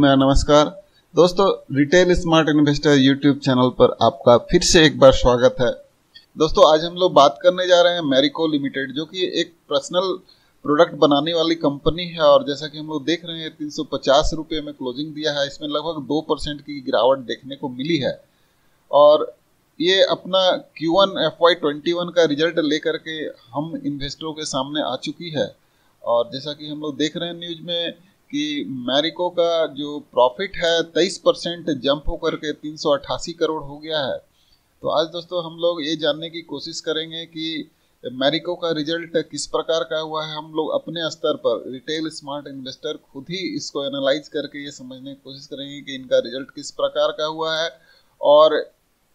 मेरा नमस्कार। दोस्तों retail smart investor YouTube channel पर आपका फिर से एक बार स्वागत है। दोस्तों, आज हम लोग बात करने जा रहे हैं मैरिको लिमिटेड जो कि एक पर्सनल प्रोडक्ट बनाने वाली कंपनी है और जैसा कि हम लोग देख रहे हैं, तीन सौ में क्लोजिंग दिया है। इसमें लगभग दो की गिरावट देखने को मिली है। और ये अपना Q1 FY21 का रिज़ल्ट लेकर के हम इन्वेस्टरों के सामने आ चुकी है। और जैसा कि हम लोग देख रहे हैं न्यूज़ में कि मैरिको का जो प्रॉफिट है, तेईस परसेंट जंप होकर के तीन सौ अट्ठासी करोड़ हो गया है। तो आज दोस्तों हम लोग ये जानने की कोशिश करेंगे कि मैरिको का रिज़ल्ट किस प्रकार का हुआ है। हम लोग अपने स्तर पर रिटेल स्मार्ट इन्वेस्टर खुद ही इसको एनालाइज करके ये समझने की कोशिश करेंगे कि इनका रिज़ल्ट किस प्रकार का हुआ है। और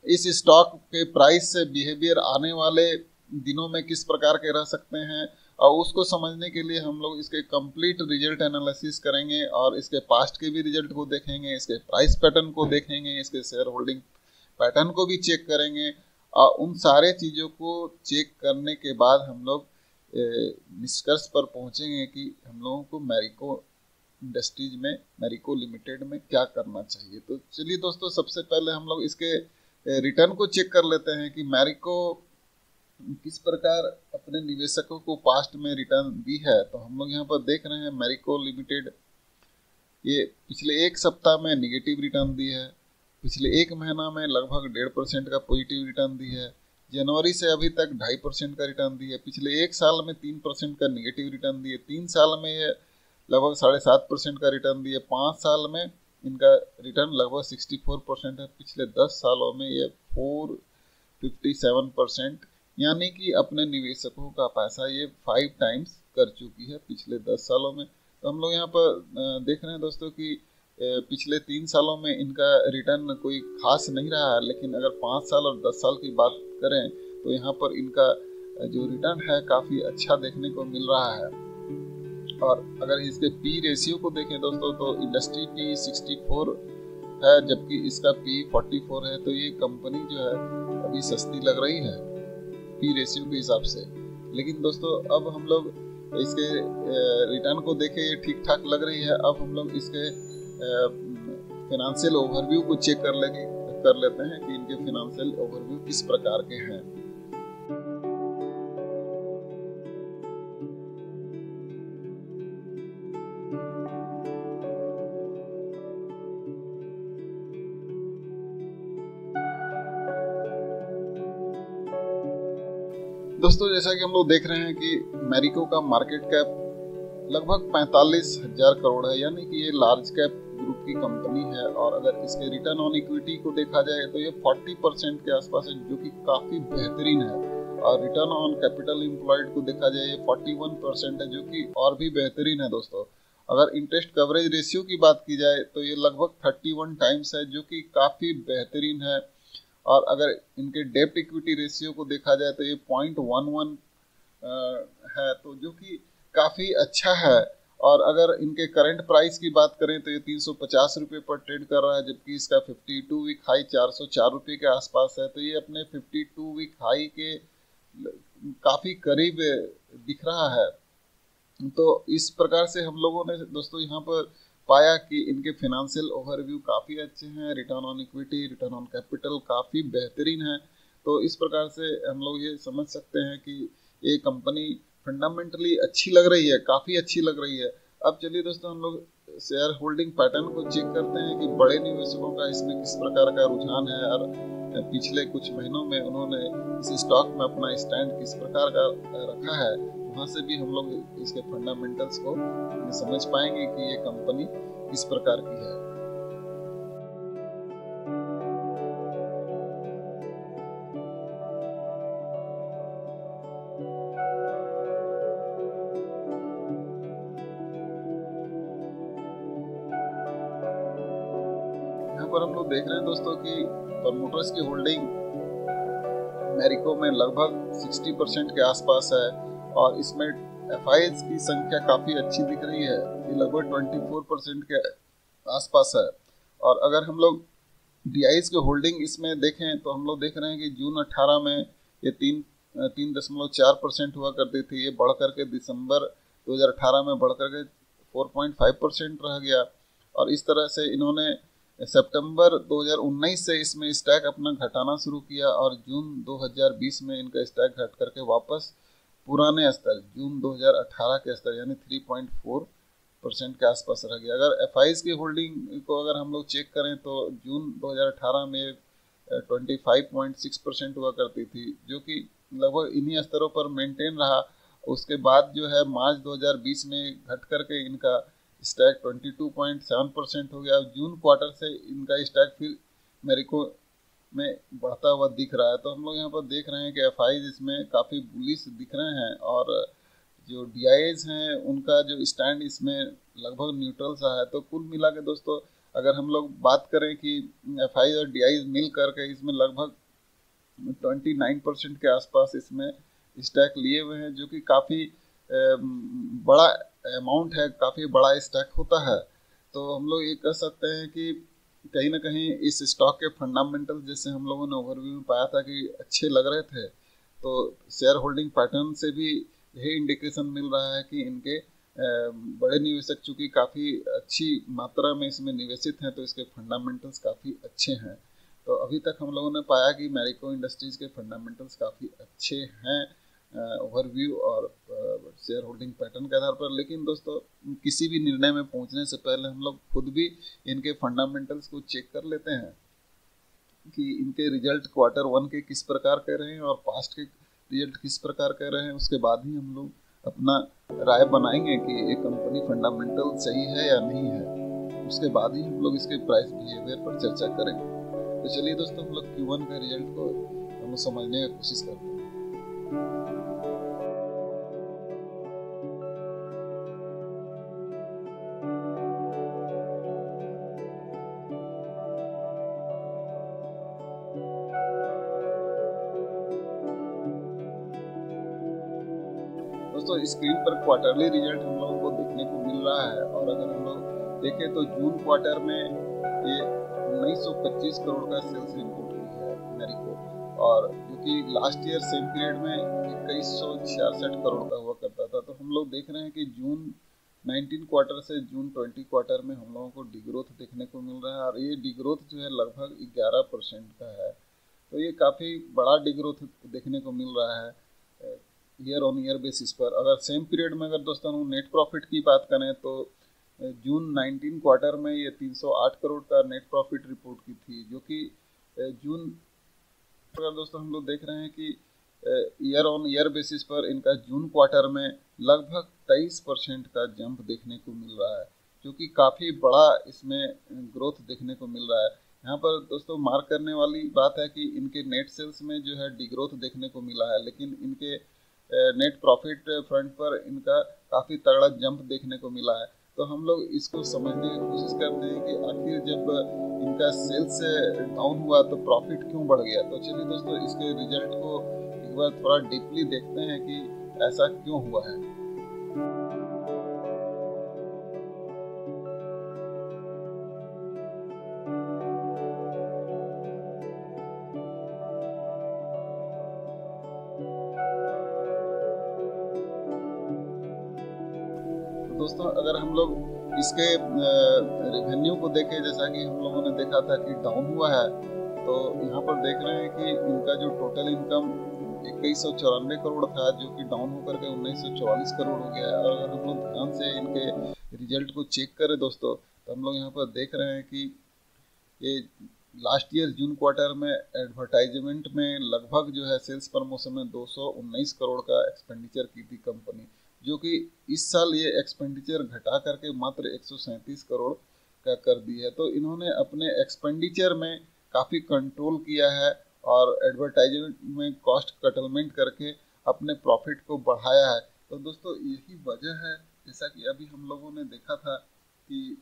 इस स्टॉक के प्राइस से बिहेवियर आने वाले दिनों में किस प्रकार के रह सकते हैं, और उसको समझने के लिए हम लोग इसके कंप्लीट रिज़ल्ट एनालिसिस करेंगे, और इसके पास्ट के भी रिज़ल्ट को देखेंगे, इसके प्राइस पैटर्न को देखेंगे, इसके शेयर होल्डिंग पैटर्न को भी चेक करेंगे, और उन सारे चीज़ों को चेक करने के बाद हम लोग निष्कर्ष पर पहुँचेंगे कि हम लोगों को मैरिको इंडस्ट्रीज़ में मैरिको लिमिटेड में क्या करना चाहिए। तो चलिए दोस्तों, सबसे पहले हम लोग इसके रिटर्न को चेक कर लेते हैं कि मैरिको किस प्रकार अपने निवेशकों को पास्ट में रिटर्न दी है? तो हम लोग यहाँ पर देख रहे हैं मैरिको लिमिटेड ये पिछले एक सप्ताह में निगेटिव रिटर्न दी है। पिछले एक महीना में लगभग डेढ़ परसेंट का पॉजिटिव रिटर्न दी है। जनवरी से अभी तक ढाई परसेंट का रिटर्न दी है। पिछले एक साल में तीन परसेंट का निगेटिव रिटर्न दिए तीन साल में ये लगभग साढ़े सात परसेंट का रिटर्न दिए पाँच साल में इनका रिटर्न लगभग सिक्सटी फोर परसेंट है। पिछले दस सालों में ये फोर फिफ्टी सेवन परसेंट यानी कि अपने निवेशकों का पैसा ये फाइव टाइम्स कर चुकी है पिछले दस सालों में। तो हम लोग यहाँ पर देख रहे हैं दोस्तों कि पिछले तीन सालों में इनका रिटर्न कोई खास नहीं रहा है, लेकिन अगर पाँच साल और दस साल की बात करें तो यहाँ पर इनका जो रिटर्न है काफ़ी अच्छा देखने को मिल रहा है। और अगर इसके पी रेशियो को देखें दोस्तों तो इंडस्ट्री पी 64 है, जबकि इसका पी 44 है तो ये कंपनी जो है अभी सस्ती लग रही है। पी रेशियो के हिसाब से। लेकिन दोस्तों, अब हम लोग इसके रिटर्न को देखे, ये ठीक ठाक लग रही है। अब हम लोग इसके फिनेंशियल ओवरव्यू को चेक कर लेंगे, कर लेते हैं कि इनके फिनेंशियल ओवरव्यू किस प्रकार के हैं। दोस्तों, जैसा कि हम लोग देख रहे हैं कि मैरिको का मार्केट कैप लगभग पैंतालीस हज़ार करोड़ है, यानी कि ये लार्ज कैप ग्रुप की कंपनी है, और अगर इसके रिटर्न ऑन इक्विटी को देखा जाए तो ये 40 परसेंट के आसपास है, जो कि काफ़ी बेहतरीन है। और रिटर्न ऑन कैपिटल एम्प्लॉयड को देखा जाए, ये 41 परसेंट है, जो कि और भी बेहतरीन है दोस्तों। अगर इंटरेस्ट कवरेज रेशियो की बात की जाए तो ये लगभग 31 टाइम्स है, जो कि काफ़ी बेहतरीन है। और अगर इनके डेप्ट इक्विटी रेशियो को देखा जाए तो ये पॉइंट वन वन है तो जो कि काफ़ी अच्छा है। और अगर इनके करंट प्राइस की बात करें तो ये तीन सौ पचास रुपये पर ट्रेड कर रहा है, जबकि इसका फिफ्टी टू वीक हाई चार सौ चार रुपये के आसपास है। तो ये अपने फिफ्टी टू वीक हाई के काफ़ी करीब दिख रहा है। तो इस प्रकार से हम लोगों ने दोस्तों यहाँ पर पाया कि इनके फिनेंशियल ओवरव्यू काफ़ी अच्छे हैं return on equity return on capital काफ़ी बेहतरीन है। तो इस प्रकार से हम लोग ये समझ सकते हैं कि ये कंपनी फंडामेंटली अच्छी लग रही है, काफ़ी अच्छी लग रही है। अब चलिए दोस्तों, हम लोग शेयर होल्डिंग पैटर्न को चेक करते हैं कि बड़े निवेशकों का इसमें किस प्रकार का रुझान है और पिछले कुछ महीनों में उन्होंने इस स्टॉक में अपना स्टैंड किस प्रकार का रखा है। वहाँ से भी हम लोग इसके फंडामेंटल्स को समझ पाएँगे कि ये कंपनी किस प्रकार की है। पर हम लोग देख रहे हैं दोस्तों कि प्रमोटर्स की होल्डिंग मैरिको में लगभग 60 परसेंट के आसपास है। और इसमें एफ़ की संख्या काफ़ी अच्छी दिख रही है। ये लगभग 24 परसेंट के आसपास है। और अगर हम लोग डी के होल्डिंग इसमें देखें तो हम लोग देख रहे हैं कि जून 18 में ये तीन तीन दशमलव चार परसेंट हुआ करती थी। ये बढ़ करके दिसंबर 2018 में बढ़ करके 4.5 परसेंट रह गया। और इस तरह से इन्होंने सितंबर 2019 से इसमें स्टैक अपना घटाना शुरू किया और जून 2020 में इनका स्टैक घट करके वापस पुराने स्तर, जून 2018 के स्तर, यानी 3.4 परसेंट के आसपास रह गया। अगर एफ़ की होल्डिंग को अगर हम लोग चेक करें तो जून 2018 में 25.6 परसेंट हुआ करती थी, जो कि लगभग इन्हीं स्तरों पर मेंटेन रहा। उसके बाद जो है मार्च 2020 में घट करके इनका स्टैक 22.7 परसेंट हो गया। जून क्वार्टर से इनका स्टैक फिर मेरिको में बढ़ता हुआ दिख रहा है तो हम लोग यहाँ पर देख रहे हैं कि एफ़ इसमें काफ़ी बुलिस दिख रहे हैं और जो डी हैं, उनका जो स्टैंड इसमें लगभग न्यूट्रल सा है। तो कुल मिला के दोस्तों, अगर हम लोग बात करें कि एफ़ और डी मिल करके इसमें लगभग 29 परसेंट के आसपास इसमें स्टैक लिए हुए हैं, जो कि काफ़ी बड़ा अमाउंट है, काफ़ी बड़ा स्टैक होता है। तो हम लोग ये कह सकते हैं कि कहीं ना कहीं इस स्टॉक के फंडामेंटल जैसे हम लोगों ने ओवरव्यू में पाया था कि अच्छे लग रहे थे तो शेयर होल्डिंग पैटर्न से भी यही इंडिकेशन मिल रहा है कि इनके बड़े निवेशक चूँकि काफ़ी अच्छी मात्रा में इसमें निवेशित हैं तो इसके फंडामेंटल्स काफ़ी अच्छे हैं। तो अभी तक हम लोगों ने पाया कि मैरिको इंडस्ट्रीज़ के फंडामेंटल्स काफ़ी अच्छे हैं। ओवरव्यू और शेयर होल्डिंग पैटर्न के आधार पर। लेकिन दोस्तों, किसी भी निर्णय में पहुँचने से पहले हम लोग खुद भी इनके फंडामेंटल्स को चेक कर लेते हैं कि इनके रिज़ल्ट क्वार्टर वन के किस प्रकार के रहे हैं और पास्ट के रिज़ल्ट किस प्रकार कह रहे हैं। उसके बाद ही हम लोग अपना राय बनाएँगे कि ये कंपनी फंडामेंटल सही है या नहीं है। उसके बाद ही हम लोग इसके प्राइस बिहेवियर पर चर्चा करेंगे। तो चलिए दोस्तों, हम लोग क्यू का रिज़ल्ट को हम समझने की कोशिश करते हैं। स्क्रीन पर क्वार्टरली रिज़ल्ट हम लोगों को देखने को मिल रहा है और अगर हम लोग देखें तो जून क्वार्टर में ये 1925 करोड़ का सेल्स रिपोर्ट हुई है मेरिको और क्योंकि लास्ट ईयर सेम पीरियड में इक्कीस सौ छियासठ करोड़ का हुआ करता था। तो हम लोग देख रहे हैं कि जून 19 क्वार्टर से जून 20 क्वार्टर में हम लोगों को डिग्रोथ देखने को मिल रहा है और ये डिग्रोथ जो है लगभग 11 परसेंट का है। तो ये काफ़ी बड़ा डिग्रोथ देखने को मिल रहा है। ईयर ऑन ईयर बेसिस पर। अगर सेम पीरियड में अगर दोस्तों नेट प्रॉफिट की बात करें तो जून 19 क्वार्टर में ये 308 करोड़ का नेट प्रॉफिट रिपोर्ट की थी, जो कि जून अगर दोस्तों हम लोग देख रहे हैं कि ईयर ऑन ईयर बेसिस पर इनका जून क्वार्टर में लगभग 23 परसेंट का जंप देखने को मिल रहा है, जो कि काफ़ी बड़ा इसमें ग्रोथ देखने को मिल रहा है। यहाँ पर दोस्तों मार्क करने वाली बात है कि इनके नेट सेल्स में जो है डिग्रोथ देखने को मिला है, लेकिन इनके नेट प्रॉफिट फ्रंट पर इनका काफ़ी तगड़ा जंप देखने को मिला है। तो हम लोग इसको समझने की कोशिश करते हैं कि आखिर जब इनका सेल्स से डाउन हुआ तो प्रॉफिट क्यों बढ़ गया? तो चलिए दोस्तों, इसके रिज़ल्ट को एक बार थोड़ा डीपली देखते हैं कि ऐसा क्यों हुआ है। दोस्तों, अगर हम लोग इसके रेवेन्यू को देखें, जैसा कि हम लोगों ने देखा था कि डाउन हुआ है तो यहाँ पर देख रहे हैं कि इनका जो टोटल इनकम इक्कीस सौ चौरानवे करोड़ था, जो कि डाउन होकर के उन्नीस सौ चौवालीस करोड़ हो गया है। और अगर हम लोग ध्यान से इनके रिज़ल्ट को चेक करें दोस्तों तो हम लोग यहाँ पर देख रहे हैं कि ये लास्ट ईयर जून क्वार्टर में एडवर्टाइजमेंट में लगभग जो है सेल्स प्रमोशन में दो सौ उन्नीस करोड़ का एक्सपेंडिचर की थी कंपनी जो कि इस साल ये एक्सपेंडिचर घटा करके मात्र एक सौ सैंतीस करोड़ का कर दी है। तो इन्होंने अपने एक्सपेंडिचर में काफ़ी कंट्रोल किया है और एडवर्टाइजमेंट में कॉस्ट कटलमेंट करके अपने प्रॉफिट को बढ़ाया है। तो दोस्तों, यही वजह है, जैसा कि अभी हम लोगों ने देखा था कि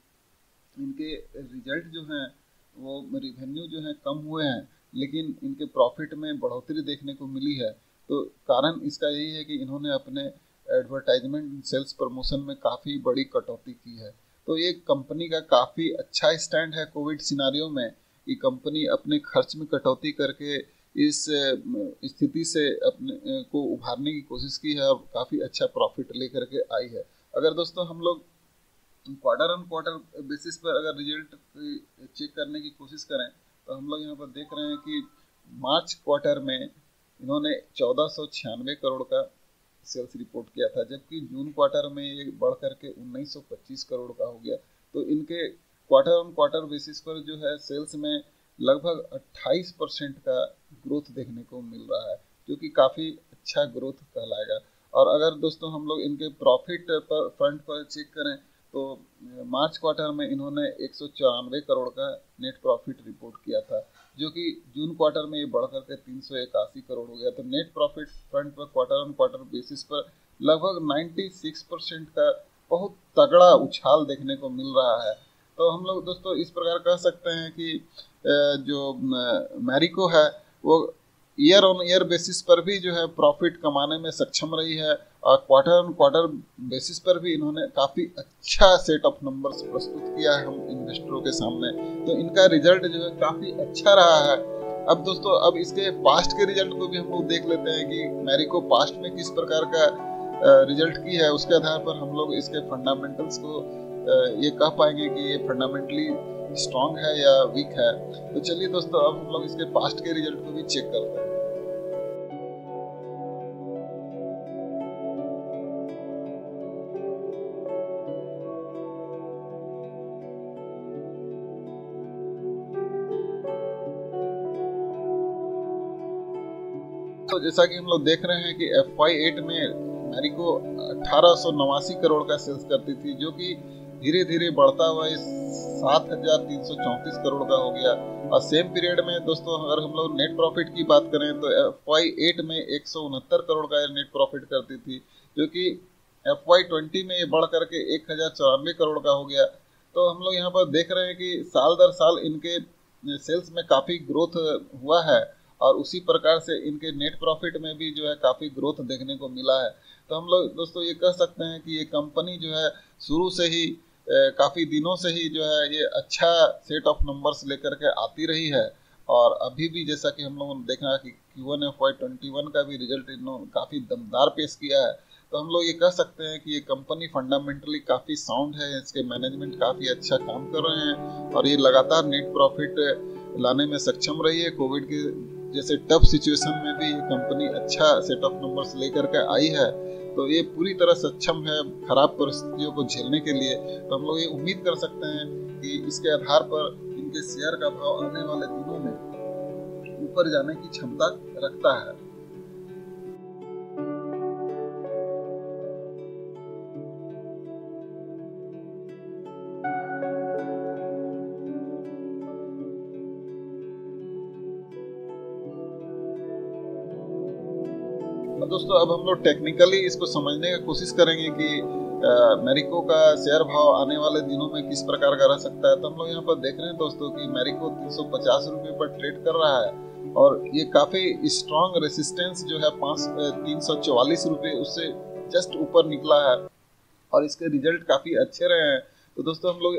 इनके रिज़ल्ट जो हैं, वो रिवेन्यू जो है, कम हुए हैं, लेकिन इनके प्रॉफिट में बढ़ोतरी देखने को मिली है। तो कारण इसका यही है कि इन्होंने अपने एडवर्टाइजमेंट सेल्स प्रमोशन में काफ़ी बड़ी कटौती की है। तो ये कंपनी का काफ़ी अच्छा स्टैंड है कोविड सिनारियों में ये कंपनी अपने खर्च में कटौती करके इस स्थिति से अपने को उभारने की कोशिश की है और काफ़ी अच्छा प्रॉफिट लेकर के आई है। अगर दोस्तों हम लोग क्वार्टर ऑन क्वार्टर बेसिस पर अगर रिज़ल्ट चेक करने की कोशिश करें तो हम लोग यहाँ पर देख रहे हैं कि मार्च क्वार्टर में इन्होंने चौदह करोड़ का सेल्स रिपोर्ट किया था, जबकि जून क्वार्टर में ये बढ़ करके 1925 करोड़ का हो गया। तो इनके क्वार्टर ऑन क्वार्टर बेसिस पर जो है सेल्स में लगभग 28 परसेंट का ग्रोथ देखने को मिल रहा है, जो कि काफ़ी अच्छा ग्रोथ कहलाएगा। और अगर दोस्तों हम लोग इनके प्रॉफिट पर फ्रंट पर चेक करें तो मार्च क्वार्टर में इन्होंने एक सौ चौरानवे करोड़ का नेट प्रॉफिट रिपोर्ट किया था। जो कि जून क्वार्टर में ये बढ़ करके तीन सौ इक्यासी करोड़ हो गया। तो नेट प्रॉफिट फ्रंट पर क्वार्टर ऑन क्वार्टर बेसिस पर लगभग 96 परसेंट का बहुत तगड़ा उछाल देखने को मिल रहा है। तो हम लोग दोस्तों इस प्रकार कह सकते हैं कि जो मैरिको है, वो ईयर ऑन ईयर बेसिस पर भी जो है प्रॉफिट कमाने में सक्षम रही है। और क्वार्टर ऑन क्वार्टर बेसिस पर भी इन्होंने काफ़ी अच्छा सेट ऑफ़ नंबर्स प्रस्तुत किया है हम इन्वेस्टरों के सामने। तो इनका रिज़ल्ट जो है काफ़ी अच्छा रहा है। अब दोस्तों, अब इसके पास्ट के रिज़ल्ट को भी हम लोग देख लेते हैं कि मैरिको पास्ट में किस प्रकार का रिज़ल्ट की है। उसके आधार पर हम लोग इसके फंडामेंटल्स को ये कह पाएँगे कि ये फंडामेंटली स्ट्रांग है या वीक है। तो चलिए दोस्तों, अब हम लोग इसके पास्ट के रिज़ल्ट को भी चेक करते हैं। तो जैसा कि हम लोग देख रहे हैं कि एफ़ वाई एट में मैरिको अठारह करोड़ का सेल्स करती थी, जो कि धीरे धीरे बढ़ता हुआ इस सात हज़ार तीन सौ चौंतीस करोड़ का हो गया। और सेम पीरियड में दोस्तों, अगर हम लोग नेट प्रॉफिट की बात करें तो एफ़ वाई एट में एक सौ उनहत्तर करोड़ का नेट प्रॉफिट करती थी, जो कि एफ़ वाई ट्वेंटी में ये बढ़ करके एक हज़ार चौरानवे करोड़ का हो गया। तो हम लोग यहाँ पर देख रहे हैं कि साल दर साल इनके सेल्स में काफ़ी ग्रोथ हुआ है। और उसी प्रकार से इनके नेट प्रॉफिट में भी जो है काफ़ी ग्रोथ देखने को मिला है। तो हम लोग दोस्तों ये कह सकते हैं कि ये कंपनी जो है शुरू से ही काफ़ी दिनों से ही जो है ये अच्छा सेट ऑफ़ नंबर्स लेकर के आती रही है। और अभी भी जैसा कि हम लोगों ने देखा कि Q one F Y twenty one का भी रिज़ल्ट इन्होंने काफ़ी दमदार पेश किया है। तो हम लोग ये कह सकते हैं कि ये कंपनी फंडामेंटली काफ़ी साउंड है, इसके मैनेजमेंट काफ़ी अच्छा काम कर रहे हैं और ये लगातार नेट प्रॉफिट लाने में सक्षम रही है। कोविड के जैसे टफ सिचुएशन में भी ये कंपनी अच्छा सेट ऑफ़ नंबर्स लेकर के आई है तो ये पूरी तरह सक्षम है खराब परिस्थितियों को झेलने के लिए। तो हम लोग ये उम्मीद कर सकते हैं कि इसके आधार पर इनके शेयर का भाव आने वाले दिनों में ऊपर जाने की क्षमता रखता है। दोस्तों, अब हम लोग टेक्निकली इसको समझने की कोशिश करेंगे कि मैरिको का शेयर भाव आने वाले दिनों में किस प्रकार का रह सकता है। तो हम लोग यहाँ पर देख रहे हैं दोस्तों कि मैरिको तीन सौ पचास रुपये पर ट्रेड कर रहा है और ये काफ़ी स्ट्रॉन्ग रेसिस्टेंस जो है पाँच तीन सौ रुपये उससे जस्ट ऊपर निकला है और इसके रिज़ल्ट काफ़ी अच्छे रहे हैं। तो दोस्तों, हम लोग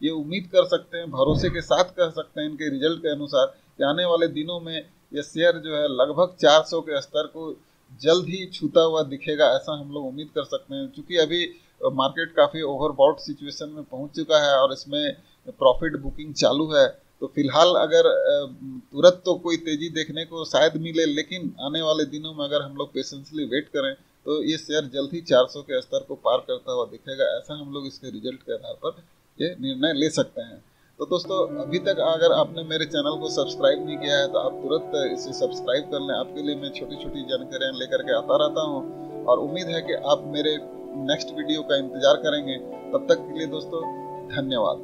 ये उम्मीद कर सकते हैं, भरोसे के साथ कह सकते हैं इनके रिज़ल्ट के अनुसार कि आने वाले दिनों में ये शेयर जो है लगभग 400 के स्तर को जल्द ही छूता हुआ दिखेगा, ऐसा हम लोग उम्मीद कर सकते हैं। क्योंकि अभी मार्केट काफ़ी ओवरबाउट सिचुएशन में पहुँच चुका है और इसमें प्रॉफिट बुकिंग चालू है। तो फ़िलहाल अगर तुरंत तो कोई तेज़ी देखने को शायद मिले, लेकिन आने वाले दिनों में अगर हम लोग पेशेंसली वेट करें तो ये शेयर जल्द ही 400 के स्तर को पार करता हुआ दिखेगा, ऐसा हम लोग इसके रिज़ल्ट के आधार पर ये निर्णय ले सकते हैं। तो दोस्तों, अभी तक अगर आपने मेरे चैनल को सब्सक्राइब नहीं किया है तो आप तुरंत इसे सब्सक्राइब कर लें। आपके लिए मैं छोटी छोटी जानकारियाँ लेकर के आता रहता हूँ। और उम्मीद है कि आप मेरे नेक्स्ट वीडियो का इंतज़ार करेंगे। तब तक के लिए दोस्तों, धन्यवाद।